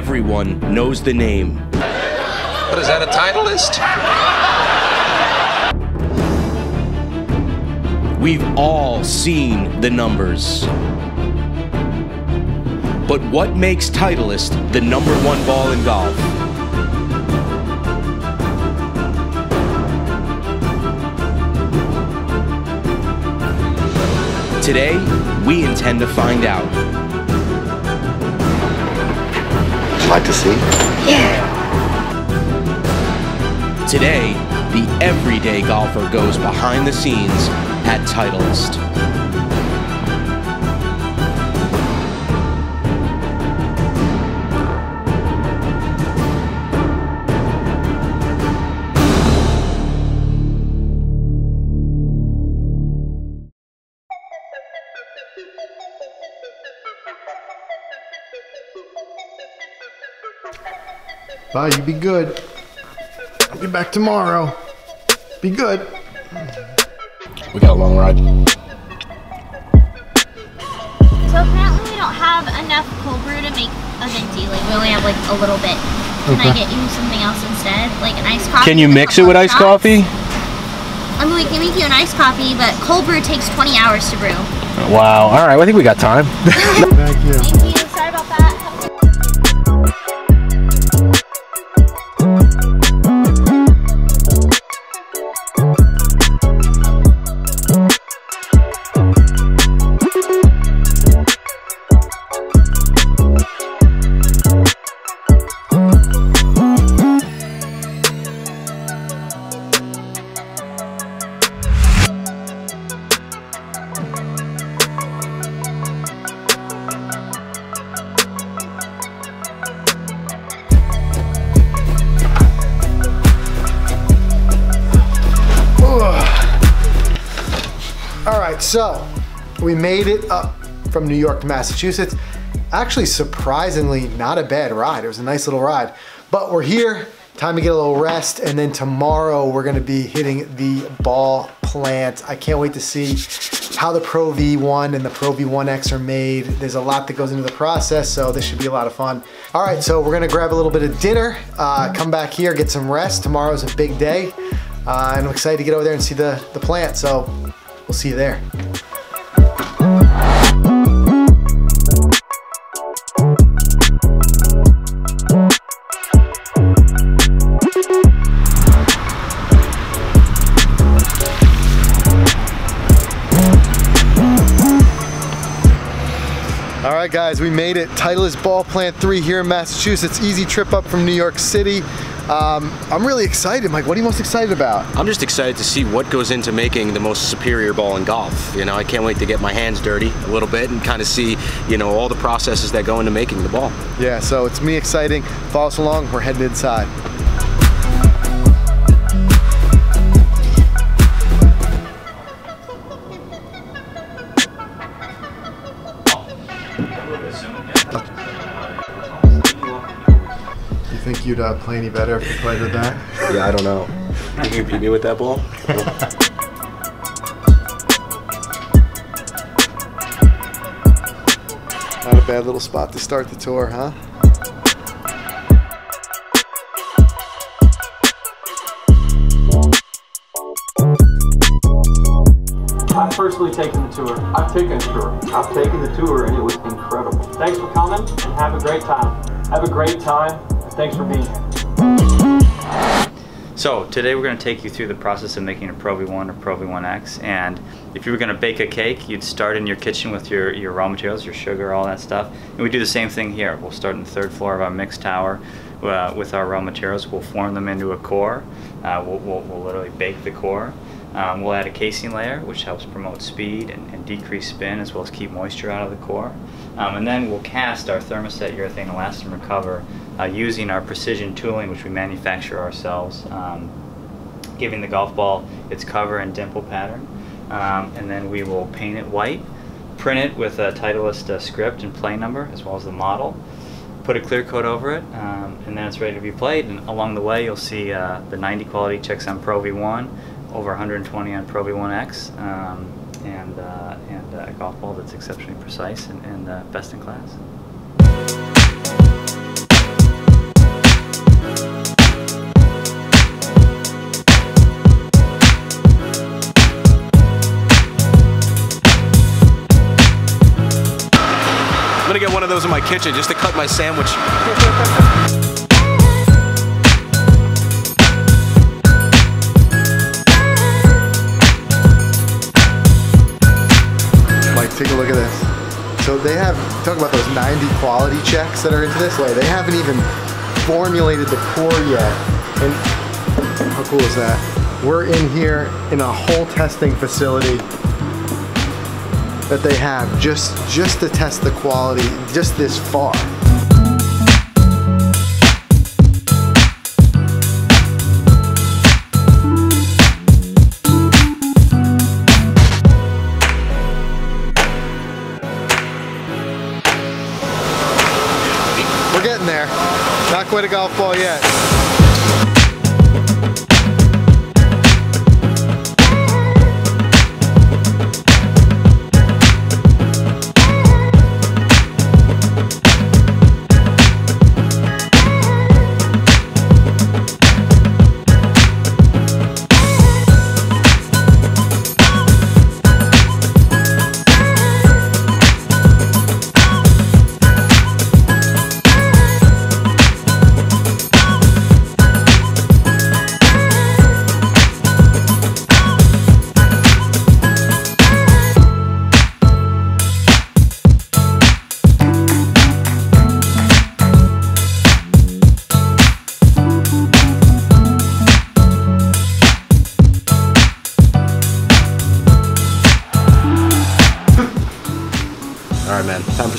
everyone knows the name. What is that, a Titleist? We've all seen the numbers. But what makes Titleist the number one ball in golf? Today, we intend to find out. Like to see? Today, the everyday golfer goes behind the scenes at Titleist. Bye, you be good. I'll be back tomorrow. Be good. We got a long ride. So apparently we don't have enough cold brew to make a venti. Like we only have like a little bit. Can I get you something else instead? Like an iced coffee? Can you mix it with iced shots? coffee? I mean, we can make you an iced coffee, but cold brew takes 20 hours to brew. Wow. All right. I think we got time. Thank you. Thank you. Right, so we made it up from New York to Massachusetts. Actually, surprisingly, not a bad ride. It was a nice little ride. But we're here, time to get a little rest, and then tomorrow we're gonna be hitting the ball plant. I can't wait to see how the Pro V1 and the Pro V1X are made. There's a lot that goes into the process, so this should be a lot of fun. All right, so we're gonna grab a little bit of dinner, uh, come back here, get some rest. Tomorrow's a big day, uh, and I'm excited to get over there and see the, the plant, so we'll see you there. All right, guys, we made it. Titleist Ball Plant 3 here in Massachusetts. Easy trip up from New York City. Um, I'm really excited. Mike, what are you most excited about? I'm just excited to see what goes into making the most superior ball in golf. You know, I can't wait to get my hands dirty a little bit and kind of see, you know, all the processes that go into making the ball. Yeah, so it's me exciting. Follow us along. We're heading inside. You think you'd uh, play any better if you played with that? Yeah, I don't know. You can beat me with that ball? Not a bad little spot to start the tour, huh? I've personally taken the tour. I've taken the tour. I've taken the tour and it was incredible. Thanks for coming and have a great time. Have a great time. Thanks for being here. So today we're going to take you through the process of making a Pro V1 or Pro V1X and if you were going to bake a cake you'd start in your kitchen with your, your raw materials, your sugar, all that stuff and we do the same thing here. We'll start in the third floor of our mix tower uh, with our raw materials. We'll form them into a core. Uh, we'll, we'll, we'll literally bake the core. Um, we'll add a casing layer which helps promote speed and, and decrease spin as well as keep moisture out of the core. Um, and then we'll cast our thermoset urethane elastomer cover uh, using our precision tooling which we manufacture ourselves, um, giving the golf ball its cover and dimple pattern. Um, and then we will paint it white, print it with a Titleist uh, script and play number as well as the model, put a clear coat over it, um, and then it's ready to be played. And along the way you'll see uh, the 90 quality checks on Pro V1, over 120 on Pro V1X um, and, uh, and uh, a golf ball that's exceptionally precise and, and uh, best in class. I'm gonna get one of those in my kitchen just to cut my sandwich. take a look at this. So they have, talk about those 90 quality checks that are into this way. They haven't even formulated the core yet. And how cool is that? We're in here in a whole testing facility that they have just, just to test the quality just this far. Not quite a golf ball yet.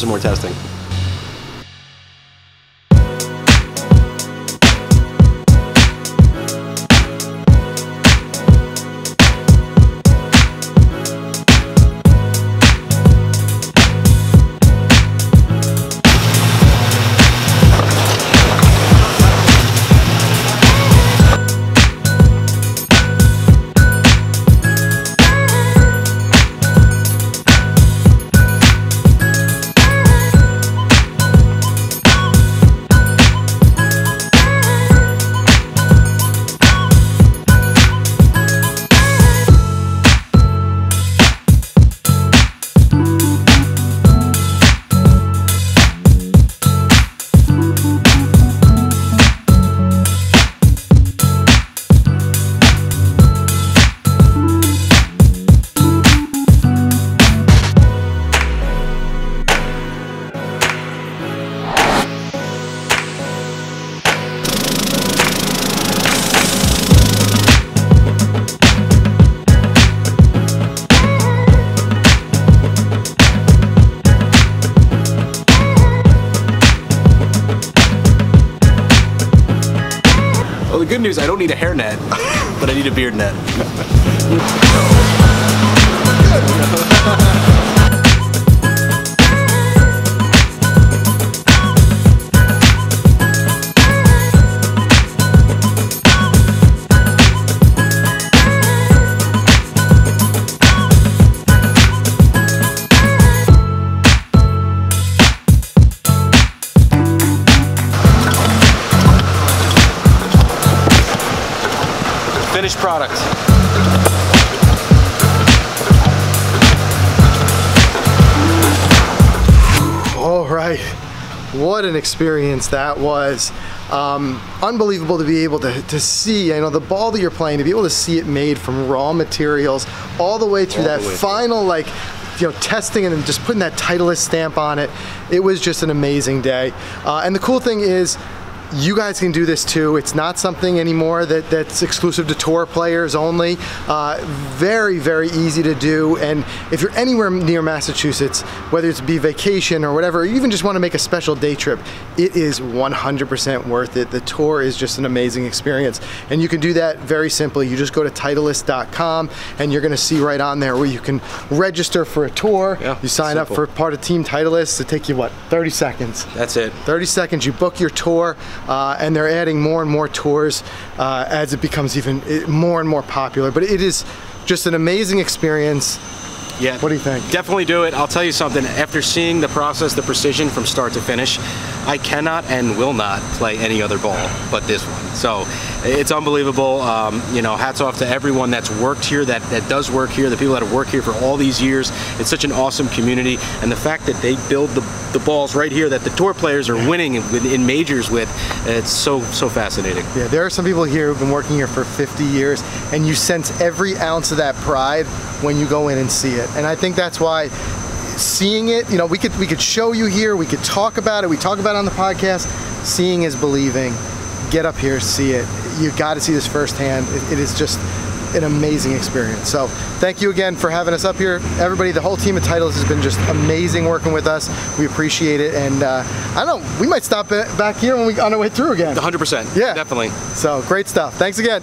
Some more testing. News, I don't need a hairnet, but I need a beard net. Finished product. All right. What an experience that was. Um, unbelievable to be able to, to see, you know, the ball that you're playing, to be able to see it made from raw materials all the way through All that the way through. final, like, you know, testing and then just putting that Titleist stamp on it. It was just an amazing day. Uh, and the cool thing is, you guys can do this too. It's not something anymore that, that's exclusive to tour players only. Uh, very, very easy to do. And if you're anywhere near Massachusetts, whether it's be vacation or whatever, or you even just want to make a special day trip, it is 100% worth it. The tour is just an amazing experience. And you can do that very simply. You just go to Titleist.com and you're going to see right on there where you can register for a tour. Yeah, you sign up for part of Team Titleist. It take you, what, 30 seconds? That's it. 30 seconds, you book your tour, uh, and they're adding more and more tours uh, as it becomes even more and more popular. But it is just an amazing experience. Yeah. What do you think? Definitely do it. I'll tell you something. After seeing the process, the precision from start to finish, I cannot and will not play any other ball but this one. So it's unbelievable. Um, you know, hats off to everyone that's worked here, that, that does work here, the people that have worked here for all these years. It's such an awesome community, and the fact that they build the, the balls right here that the tour players are winning in, in majors with, it's so so fascinating. Yeah, there are some people here who've been working here for 50 years, and you sense every ounce of that pride when you go in and see it. And I think that's why seeing it, you know, we could we could show you here, we could talk about it, we talk about it on the podcast. Seeing is believing. Get up here, see it. You've got to see this firsthand. It, it is just an amazing experience. So thank you again for having us up here. Everybody, the whole team of Titleist has been just amazing working with us. We appreciate it. And uh, I don't know, we might stop back here when we on our way through again. 100%. Yeah. Definitely. So great stuff. Thanks again.